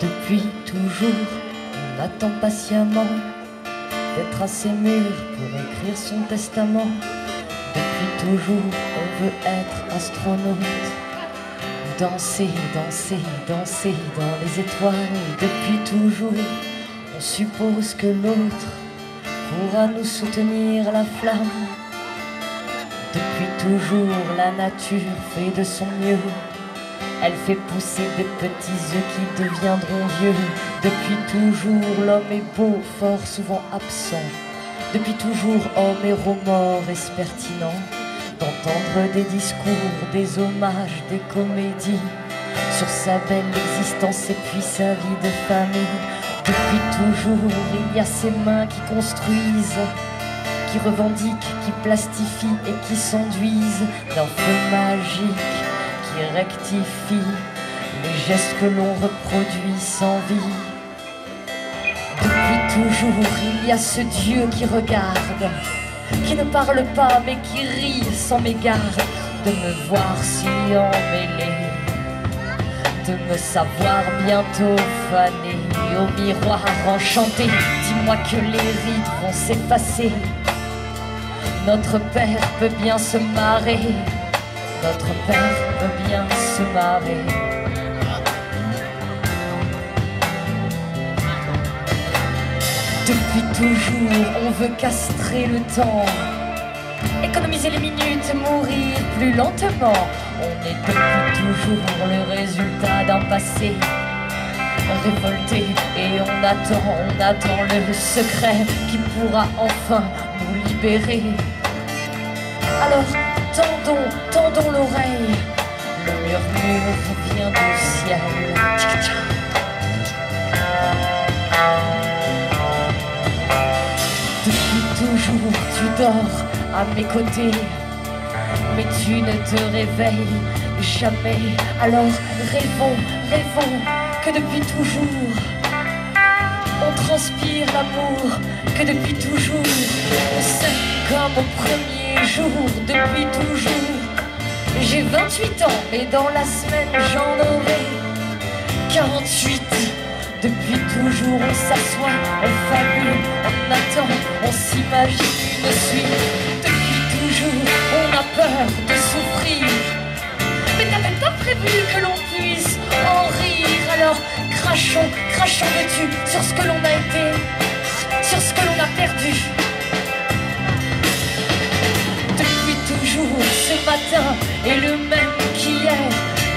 Depuis toujours, on attend patiemment d'être assez mûr pour écrire son testament. Depuis toujours, on veut être astronaute. Danser, danser, danser dans les étoiles. Depuis toujours, on suppose que l'autre pourra nous soutenir la flamme. Depuis toujours, la nature fait de son mieux. Elle fait pousser des petits œufs qui deviendront vieux. Depuis toujours, l'homme est beau, fort souvent absent. Depuis toujours, homme et mort est pertinent d'entendre des discours, des hommages, des comédies sur sa belle existence et puis sa vie de famille. Depuis toujours, il y a ces mains qui construisent, qui revendiquent, qui plastifient et qui s'enduisent d'un feu magique rectifie les gestes que l'on reproduit sans vie. Depuis toujours, il y a ce Dieu qui regarde qui ne parle pas mais qui rit sans mégarde de me voir si emmêlé, de me savoir bientôt fané au miroir enchanté. Dis-moi que les rides vont s'effacer. Notre père peut bien se marrer, notre père bien se marrer. Depuis toujours, on veut castrer le temps, économiser les minutes, mourir plus lentement. On est depuis toujours le résultat d'un passé révolté et on attend, on attend le secret qui pourra enfin nous libérer. Alors tendons, tendons l'oreille, le murmure vient du ciel. toujours tu dors à mes côtés, mais tu ne te réveilles jamais. Alors rêvons, rêvons que depuis toujours, on transpire l'amour, que depuis toujours, on comme au premier jour, depuis toujours. J'ai 28 ans et dans la semaine j'en aurai 48. Depuis toujours on s'assoit, on fabule, on attend, on s'imagine une suite. Depuis toujours on a peur de souffrir. Mais t'avais pas prévu que l'on puisse en rire. Alors crachons, crachons dessus sur ce que l'on a été, sur ce que l'on a perdu. Depuis toujours ce matin est le même qu'hier.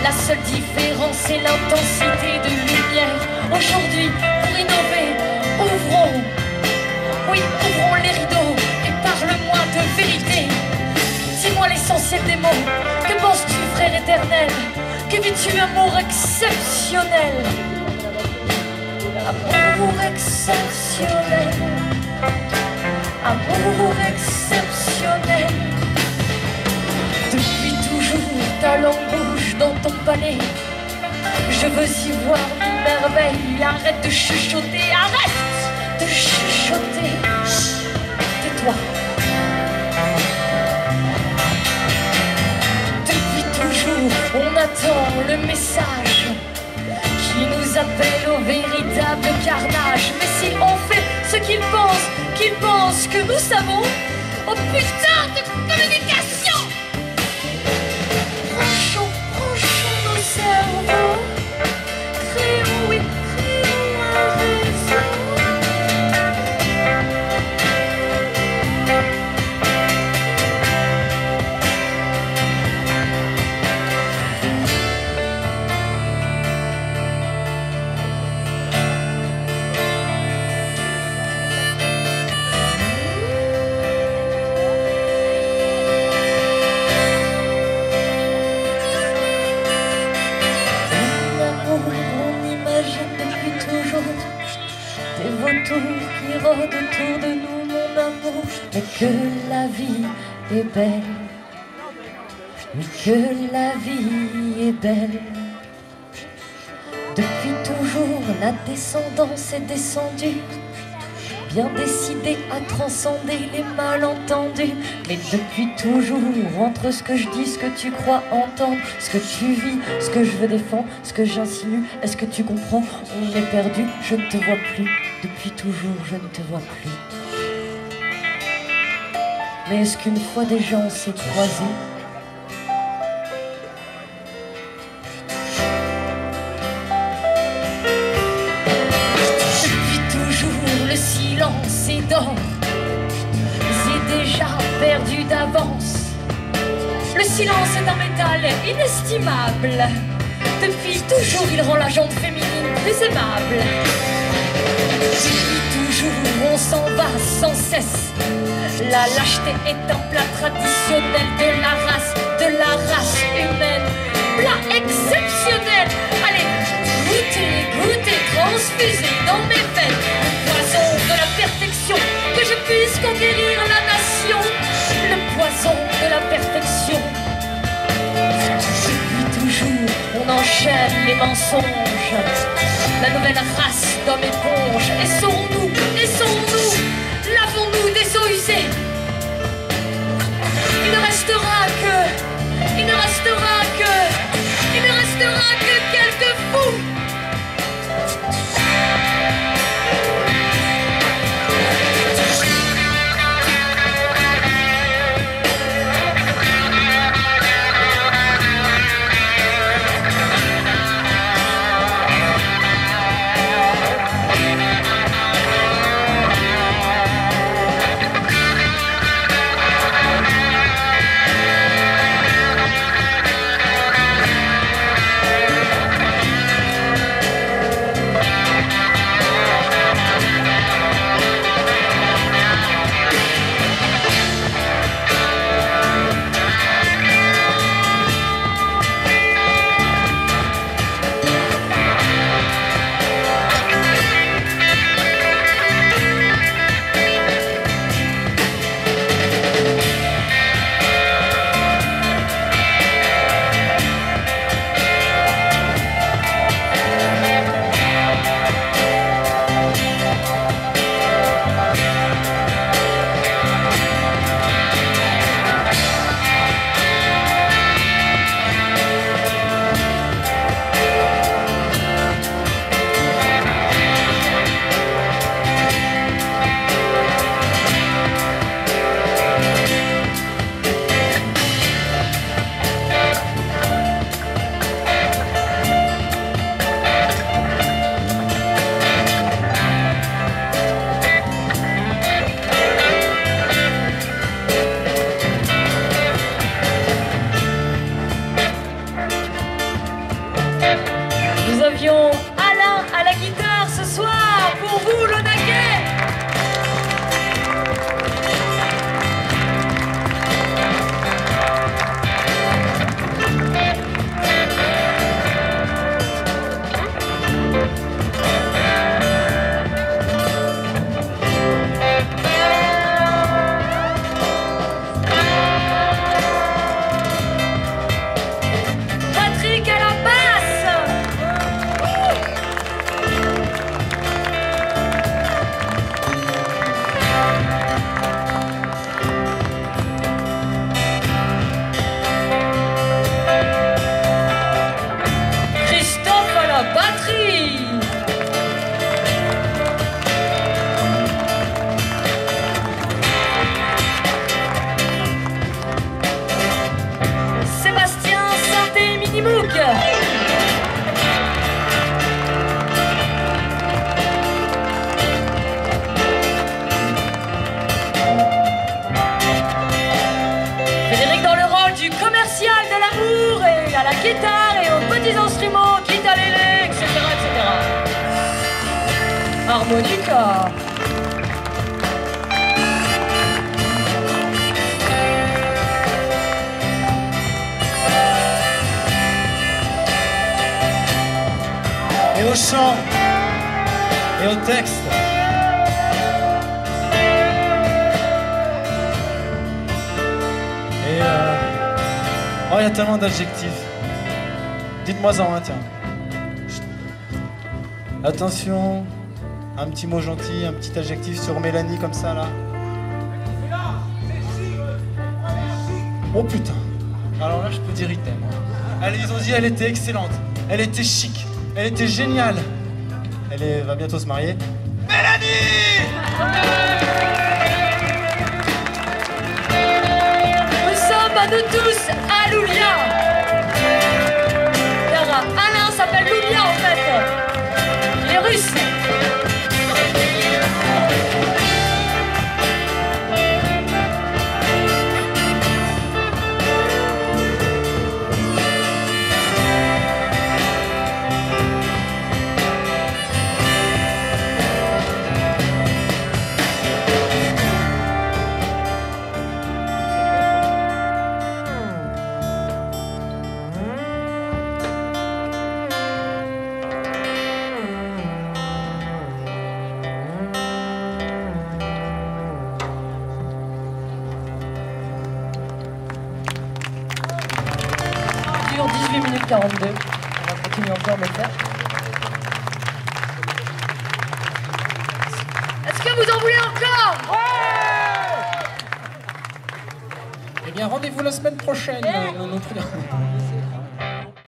La seule différence est l'intensité de lumière. Aujourd'hui, pour innover, ouvrons, oui, ouvrons les rideaux et parle-moi de vérité. Dis-moi l'essentiel des mots. Que penses-tu, frère éternel? Que vis-tu amour exceptionnel? Amour exceptionnel. Amour exceptionnel. Ta dans ton palais. Je veux y voir une merveille. Arrête de chuchoter, arrête de chuchoter. Tais-toi. Depuis toujours, on attend le message qui nous appelle au véritable carnage. Mais si on fait ce qu'ils pensent, qu'ils pensent que nous savons, oh putain de communication rôdent autour de nous, mon amour. Mais que la vie est belle, mais que la vie est belle. Depuis toujours, la descendance est descendue, bien décidé à transcender les malentendus. Mais depuis toujours, entre ce que je dis, ce que tu crois entendre, ce que tu vis, ce que je veux défendre, ce que j'insinue, est-ce que tu comprends? On est perdu, je ne te vois plus. Depuis toujours, je ne te vois plus. Mais est-ce qu'une fois déjà on s'est croisés? Depuis toujours le silence est d'or J'ai déjà perdu d'avance. Le silence est un métal inestimable. Depuis toujours il rend la jante féminine plus aimable toujours on s'en va sans cesse la lâcheté est un plat traditionnel de la race, de la race humaine. Plat exceptionnel. Allez, goûtez, goûtez, transfusez dans mes veines. Le poison de la perfection, que je puisse conquérir la nation. Le poison de la perfection. Depuis toujours, on enchaîne les mensonges. La nouvelle race d'hommes éponges. Et sont-nous Lavons-nous des eaux usées Il ne restera que, Alain à la guitare ce soir pour vous le guitare et aux petits instruments, guitarélé, etc., etc. Harmonica. et au chant et au texte. Et euh... oh, il y a tellement d'adjectifs. Dites-moi en un, tiens. Attention, Un petit mot gentil, un petit adjectif sur Mélanie comme ça là. Oh putain. Alors là, je peux dire item. Elle, ils ont dit elle était excellente. Elle était chic. Elle était géniale. Elle est- va bientôt se marier. Mélanie Nous sommes à nous tous 18 minutes 42. On va continuer encore faire. Est-ce que vous en voulez encore? Eh bien, rendez-vous la semaine prochaine. Plus.